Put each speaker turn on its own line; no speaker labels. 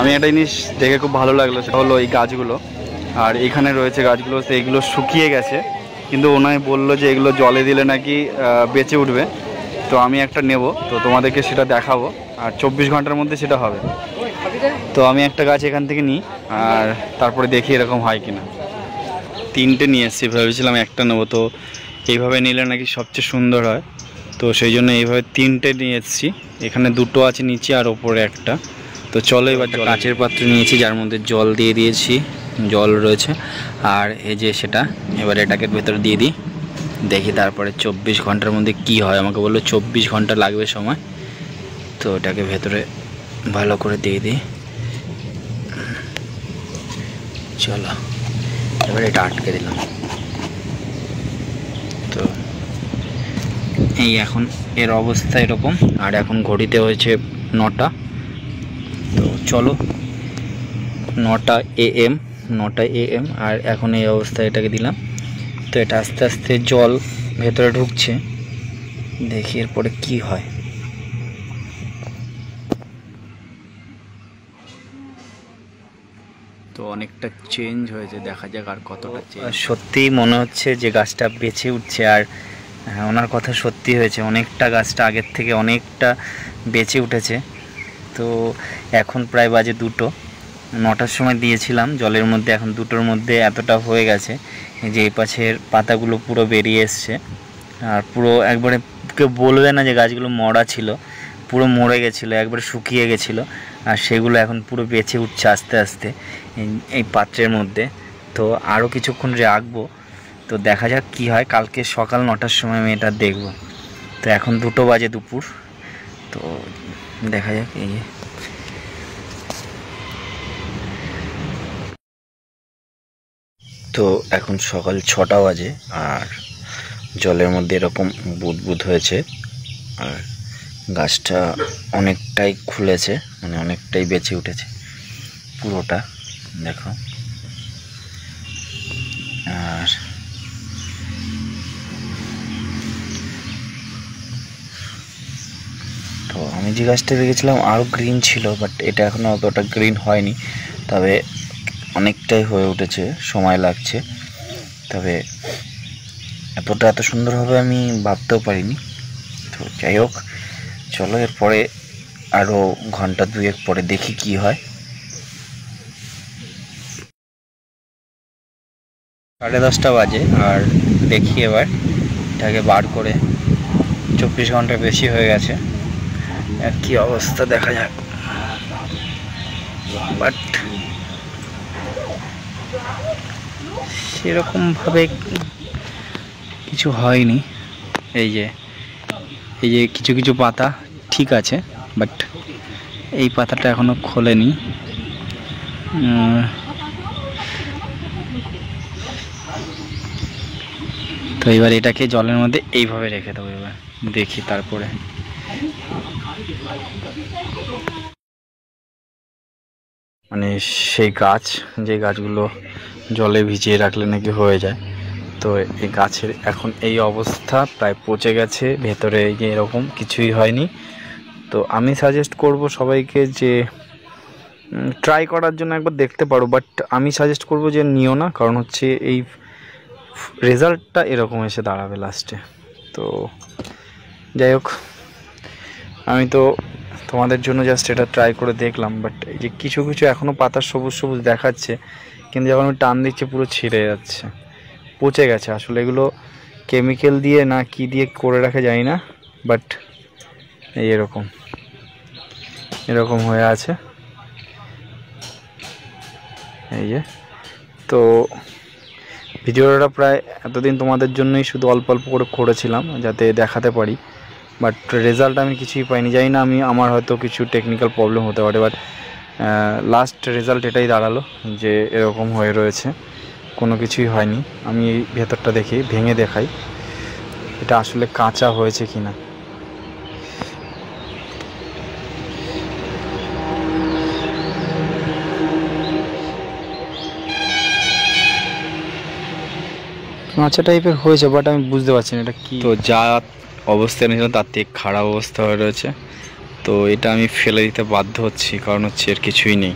আমি একটা জিনিস দেখে খুব ভালো লাগল, সেটা হলো এই গাছগুলো। আর এখানে রয়েছে গাছগুলো, তো এগুলো শুকিয়ে গেছে। কিন্তু ওনায় বলল যে এগুলো জলে দিলে নাকি বেঁচে উঠবে। তো আমি একটা নেব, তো তোমাদেরকে সেটা দেখাবো। আর চব্বিশ ঘণ্টার মধ্যে সেটা হবে। তো আমি একটা গাছ এখান থেকে নিই, আর তারপরে দেখি এরকম হয় কিনা। তিনটে নিয়ে এসেছি, ভেবেছিলাম একটা নেব। তো এইভাবে নিলে নাকি সবচেয়ে সুন্দর হয়। তো সেই জন্য এইভাবে তিনটে নিয়ে এসেছি। এখানে দুটো আছে নিচে আর ওপরে একটা। তো চলো এবার কাঁচের পাত্র নিয়েছি যার মধ্যে জল দিয়ে দিয়েছি জল রয়েছে। আর এই যে সেটা এবার এটাকে ভেতরে দিয়ে দিই। দেখি তারপরে চব্বিশ ঘণ্টার মধ্যে কি হয়। আমাকে বলল চব্বিশ ঘণ্টা লাগবে সময়। তো এটাকে ভেতরে ভালো করে দিয়ে দিই। চলো এবার এটা আটকে দিলাম। তো এই এখন এর অবস্থা এরকম। আর এখন ঘড়িতে হয়েছে নটা। চলো। নটা এ এম নটা এ এম আর এখন এই অবস্থায় এটাকে দিলাম। তো এটা আস্তে আস্তে জল ভেতরে ঢুকছে। দেখি এরপরে কি হয়। তো অনেকটা চেঞ্জ হয়েছে দেখা যাক আর কতটা সত্যিই মনে হচ্ছে যে গাছটা বেঁচে উঠছে আর হ্যাঁ, ওনার কথা সত্যি হয়েছে। অনেকটা গাছটা আগের থেকে অনেকটা বেঁচে উঠেছে। তো এখন প্রায় বাজে দুটো। নটার সময় দিয়েছিলাম, জলের মধ্যে, এখন দুটোর মধ্যে এতটা হয়ে গেছে যে এই পাশের পাতাগুলো পুরো বেরিয়ে এসছে। আর পুরো একবারে কেউ বলবে না যে গাছগুলো মরা ছিল, পুরো মরে গেছিল, একবারে শুকিয়ে গেছিল। আর সেগুলো এখন পুরো বেঁচে উঠছে আস্তে আস্তে এই- পাত্রের মধ্যে। তো আরও কিছুক্ষণ রাখব, তো দেখা যাক কি হয়। কালকে সকাল নটার সময় আমি এটা দেখব। তো এখন দুটো বাজে দুপুর। তো দেখা যাক এই। তো এখন সকাল ছটা বাজে আর জলের মধ্যে এরকম বুদবুদ হয়েছে আর গাছটা অনেকটাই খুলেছে মানে অনেকটাই বেঁচে উঠেছে পুরোটা, দেখো আর তো আমি যে গাছটা রেখেছিলাম আরও গ্রিন ছিল বাট এটা এখনও অতটা গ্রিন হয়নি। তবে অনেকটাই হয়ে উঠেছে, সময় লাগছে। তবে এতটা এত সুন্দরভাবে আমি ভাবতেও পারিনি। তো যাই হোক, চলো এরপরে আরও ঘণ্টা দুয়েক পরে দেখি কি হয়। সাড়ে দশটা বাজে, আর দেখি এবার এটাকে বার করে। চব্বিশ ঘণ্টা বেশি হয়ে গেছে। কি অবস্থা দেখা যাক। বাট সেরকমভাবে কিছু হয়নি। এই যে এই যে কিছু কিছু পাতা ঠিক আছে বাট এই পাতাটা এখনও খোলেনি। তো এবার এটাকে জলের মধ্যে এইভাবে রেখে দেবো এবার, দেখি তারপরে। মানে সেই গাছ, যে গাছগুলো জলে ভিজিয়ে রাখলে নাকি হয়ে যায়। তো এই গাছের এখন এই অবস্থা প্রায় পচে গেছে, ভেতরে এরকম কিছুই হয়নি। তো আমি সাজেস্ট করব সবাইকে যে ট্রাই করার জন্য একবার দেখতে পারো। বাট আমি সাজেস্ট করব যে নিও না, কারণ হচ্ছে এই রেজাল্টটা এরকম এসে দাঁড়াবে লাস্টে তো যাই হোক। আমি তো তোমাদের জন্য জাস্ট এটা ট্রাই করে দেখলাম বাট এই যে কিছু কিছু এখনও পাতা সবুজ সবুজ দেখাচ্ছে, কিন্তু যখন আমি টান দিচ্ছি পুরো ছিঁড়ে যাচ্ছে। পচে গেছে আসলে, এগুলো কেমিক্যাল দিয়ে না কি দিয়ে করে রাখে জানি না বাট এই এরকম। এরকম হয়ে আছে। এই যে। তো ভিডিওটা প্রায় এতদিন তোমাদের জন্যই শুধু অল্প অল্প করে করেছিলাম, যাতে দেখাতে পারি। বাট রেজাল্ট আমি কিছুই পাইনি। জানি না আমি, আমার হয়তো কিছু টেকনিক্যাল প্রবলেম হতে পারে বাট লাস্ট রেজাল্ট এটাই দাঁড়াল যে এরকম হয়ে রয়েছে। কোনো কিছুই হয়নি। আমি ভেতরটা দেখি, ভেঙে দেখাই। এটা আসলে কাঁচা হয়েছে কি না কাঁচা টাইপের হয়েছে বাট আমি বুঝতে পারছি না এটা কি। তো যা অবস্থা নিয়েছিল তার থেকে খারাপ অবস্থা হয়ে রয়েছে। তো এটা আমি ফেলে দিতে বাধ্য হচ্ছি, কারণ হচ্ছে এর কিছুই নেই।